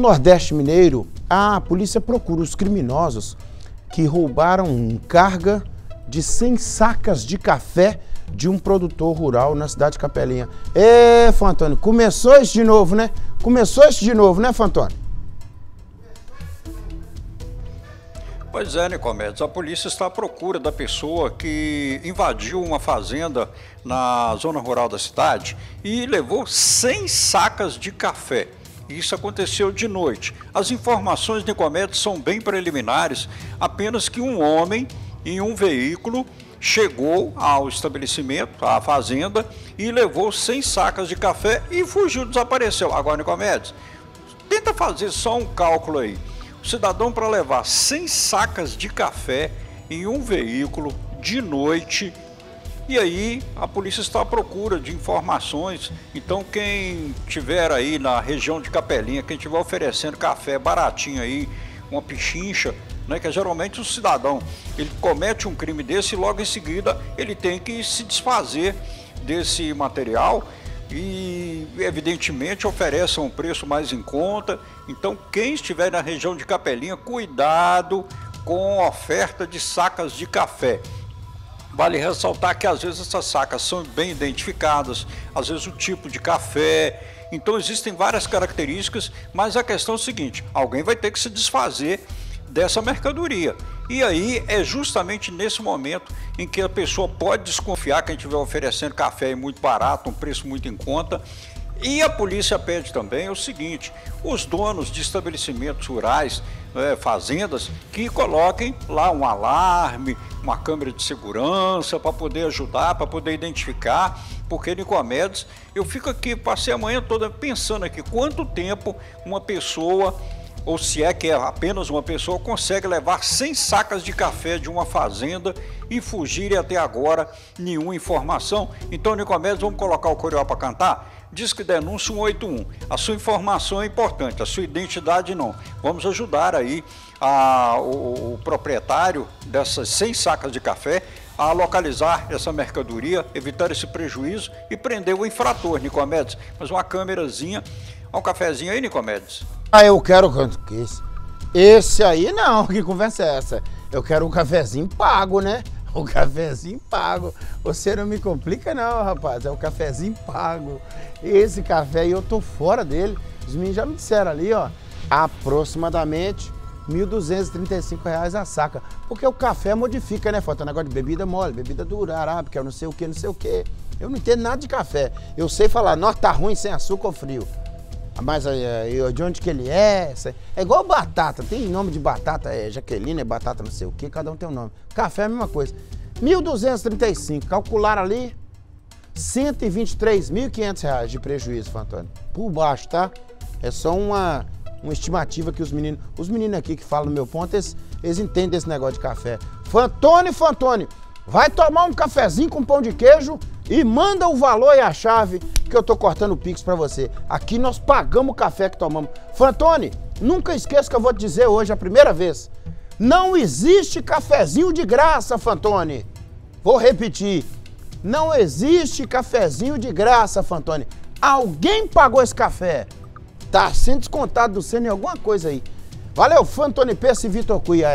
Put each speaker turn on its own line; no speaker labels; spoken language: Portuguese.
No Nordeste Mineiro, a polícia procura os criminosos que roubaram carga de 100 sacas de café de um produtor rural na cidade de Capelinha. Ê, Fantônio, começou isso de novo, né? Começou isso de novo, né, Fantônio?
Pois é, Nicomedes, a polícia está à procura da pessoa que invadiu uma fazenda na zona rural da cidade e levou 100 sacas de café. Isso aconteceu de noite. As informações, Nicomedes, são bem preliminares, apenas que um homem em um veículo chegou ao estabelecimento, à fazenda, e levou 100 sacas de café e fugiu, desapareceu. Agora, Nicomedes, tenta fazer só um cálculo aí. O cidadão para levar 100 sacas de café em um veículo de noite e aí a polícia está à procura de informações. Então quem tiver aí na região de Capelinha, quem estiver oferecendo café baratinho aí, uma pichincha, né, que é geralmente o cidadão, ele comete um crime desse e logo em seguida ele tem que se desfazer desse material e evidentemente oferece um preço mais em conta. Então quem estiver na região de Capelinha, cuidado com oferta de sacas de café. Vale ressaltar que às vezes essas sacas são bem identificadas, às vezes o tipo de café. Então existem várias características, mas a questão é o seguinte: alguém vai ter que se desfazer dessa mercadoria. E aí é justamente nesse momento em que a pessoa pode desconfiar que a gente estiver oferecendo café muito barato, um preço muito em conta, e a polícia pede também o seguinte: os donos de estabelecimentos rurais, é, fazendas, que coloquem lá um alarme, uma câmera de segurança para poder ajudar, para poder identificar, porque Nicomedes, eu fico aqui, passei a manhã toda pensando aqui quanto tempo uma pessoa ou se é que é apenas uma pessoa, consegue levar 100 sacas de café de uma fazenda e fugir e até agora nenhuma informação. Então, Nicomedes, vamos colocar o Coriol para cantar? Diz que denúncia 181. A sua informação é importante, a sua identidade não. Vamos ajudar aí a, o, o proprietário dessas 100 sacas de café a localizar essa mercadoria, evitar esse prejuízo e prender o infrator, Nicomedes. Mas uma câmerazinha, um cafezinho aí, Nicomedes.
Ah, eu quero esse. Esse aí não, que conversa é essa? Eu quero um cafezinho pago, né? O cafezinho pago. Você não me complica não, rapaz. É o cafezinho pago. Esse café aí eu tô fora dele. Os meninos já me disseram ali, ó. Aproximadamente R$ 1.235 a saca. Porque o café modifica, né, Falta negócio de bebida mole, bebida dura, arábica, não sei o que, não sei o que. Eu não entendo nada de café. Eu sei falar, nós tá ruim sem açúcar ou frio. Mas eh, de onde que ele é? É igual batata, tem nome de batata, é Jaqueline, é batata não sei o que, cada um tem um nome. Café é a mesma coisa. 1.235, calcular ali, 123.500 reais de prejuízo, Fantônio. Por baixo, tá? É só uma, uma estimativa que os meninos, os meninos aqui que falam no meu ponto, eles, eles entendem desse negócio de café. Fantônio, Fantônio, vai tomar um cafezinho com pão de queijo e manda o valor e a chave que eu tô cortando o Pix para você. Aqui nós pagamos o café que tomamos. Fantoni, nunca esqueça que eu vou te dizer hoje a primeira vez. Não existe cafezinho de graça, Fantoni. Vou repetir. Não existe cafezinho de graça, Fantoni. Alguém pagou esse café. Tá sendo descontado do Senna em alguma coisa aí. Valeu, Fantoni Peça e Vitor Cuia.